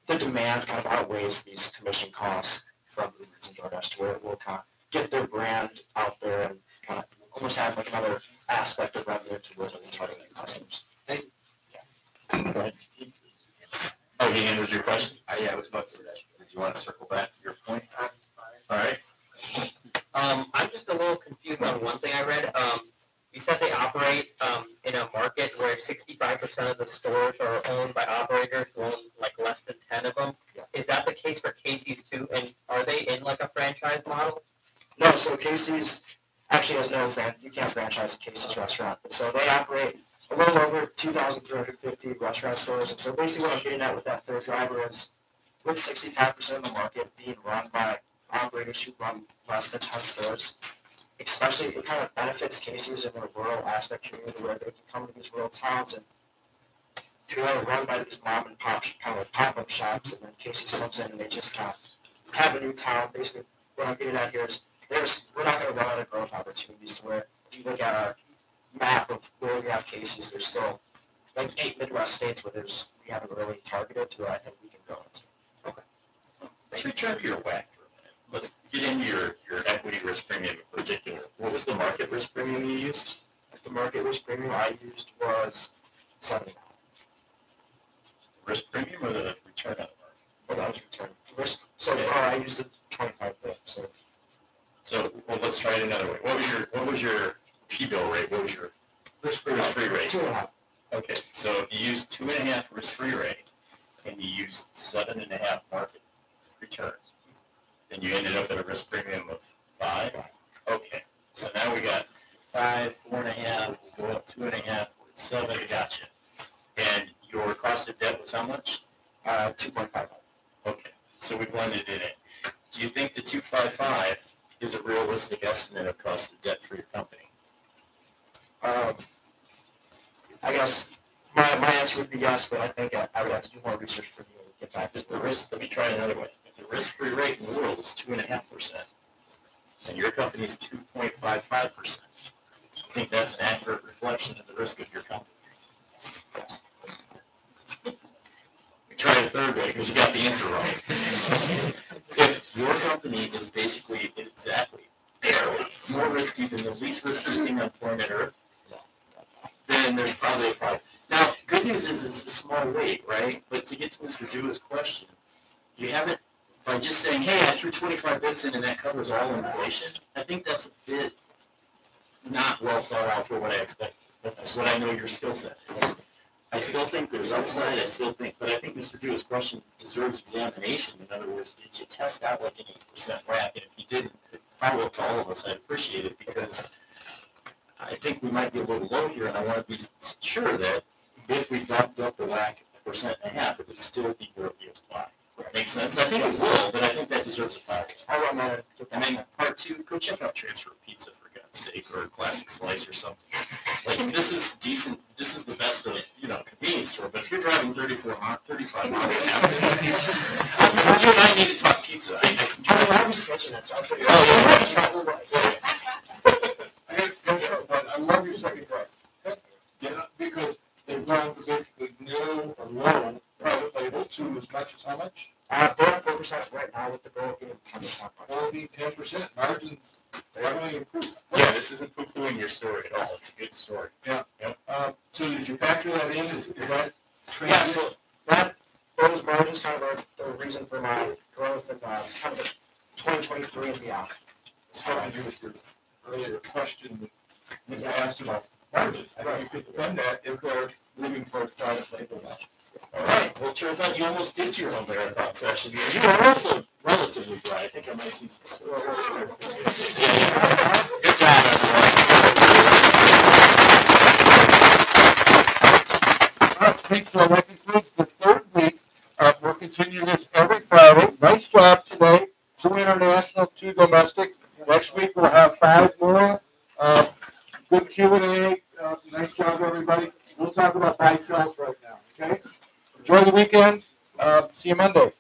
the demand kind of outweighs these commission costs from Uber Eats and DoorDash to where it will kind of get their brand out there and kind of almost have like another aspect of revenue to where we target customers. Thank you. Go ahead. Oh, he answered your question? Uh, yeah, I was about to, Did you want to circle back to your point? All right. Um, I'm just a little confused on one thing I read. Um, you said they operate um, in a market where 65% of the stores are owned by operators who own like less than 10 of them. Is that the case for Casey's too? And are they in like a franchise model? No, so Casey's actually has no fran, you can't franchise a Casey's restaurant, so they operate a little over two thousand three hundred fifty restaurant stores, and so basically what I'm getting at with that third driver is with sixty-five percent of the market being run by operators who run less than ten stores, especially it kind of benefits Casey's in a rural aspect community where they can come to these rural towns and they're run by these mom and pop kind of pop-up shops, and then Casey's comes in and they just kind of have a new town. Basically, what I'm getting at here is there's we're not going to run out of growth opportunities. To where if you look at our map of where we have cases, there's still like eight Midwest states where there's we haven't really targeted to where I think we can go into. Okay. Let's return to your WACC for a minute. Let's get into your, your equity risk premium in particular. What was the market risk premium you used? The market risk premium I used was seventy. Risk premium or the return on the market? Well, that was return risk. So far, I used it twenty-five bit. So So, well, let's try it another way. What was your, what was your T-bill rate? What was your risk-free rate? two and a half. Okay, so if you use two and a half risk-free rate and you used seven and a half market returns, then you ended up at a risk premium of five? Okay, so now we got five, four and a half, we'll go up two and a half, we're at seven, gotcha. And your cost of debt was how much? Uh, two point five. Okay, so we blended it in. Do you think the two five five is a realistic estimate of cost of debt for your company? Um, I guess my, my answer would be yes, but I think I, I would have to do more research for you to get back to If the risk, let me try another way. If the risk-free rate in the world is two and a half percent, and your company's two point five five percent, I think that's an accurate reflection of the risk of your company. Yes. Try a third way, because you got the answer wrong. If your company is basically exactly more risky than the least risky thing on planet Earth, then there's probably a problem. Now, good news is it's a small weight, right? But to get to Mr. Dua's question, you haven't, by just saying, hey, I threw twenty-five bits in and that covers all inflation, I think that's a bit not well thought out for what I expect, what I know your skill set is. I still think there's upside, I still think, but I think Mr. Dua's question deserves examination. In other words, did you test out like an eight percent WACC? And if you didn't, follow up to all of us, I'd appreciate it because I think we might be a little low here, and I want to be sure that if we bumped up the WACC a percent and a half, it would still be worth the apply. Makes sense? I think it will, but I think that deserves a fire. I run that. And then part two, go check out Transfer Pizza for God's sake, or Classic Slice or something. Like, this is decent, this is the best of, you know, convenience store, but if you're driving 34 mi- 35 miles an hour, you and I need to talk pizza. I- I was mentioning that, so I'll figure Oh, yeah, I got- go for it, but I love your second part. Yeah, because they've gone from basically nil or low private label to as much as how much? Uh, they're at four percent right now with the goal of getting ten percent. Quality, ten percent, margins, definitely improved. Yeah, this isn't poo-pooing your story at all, it's a good story. Yeah. Yep. Uh, so did you factor that in, is, is that? Yeah, so that, those margins kind of are the reason for my growth and, uh, kind of the twenty twenty-three and beyond. It's having to do with your earlier question that was asked about margins. I think you could defend that if they're moving towards private label now. All right, well, it turns out you almost did your own marathon session. You were also relatively dry. I think I might see some of. Good job, All right, thanks, that concludes the third week. Uh, we'll continue this every Friday. Nice job today. Two international, two domestic. Next week we'll have five more. Uh, good Q and A. Uh, nice job, everybody. We'll talk about buy sells right now, okay? Enjoy the weekend. Uh, see you Monday.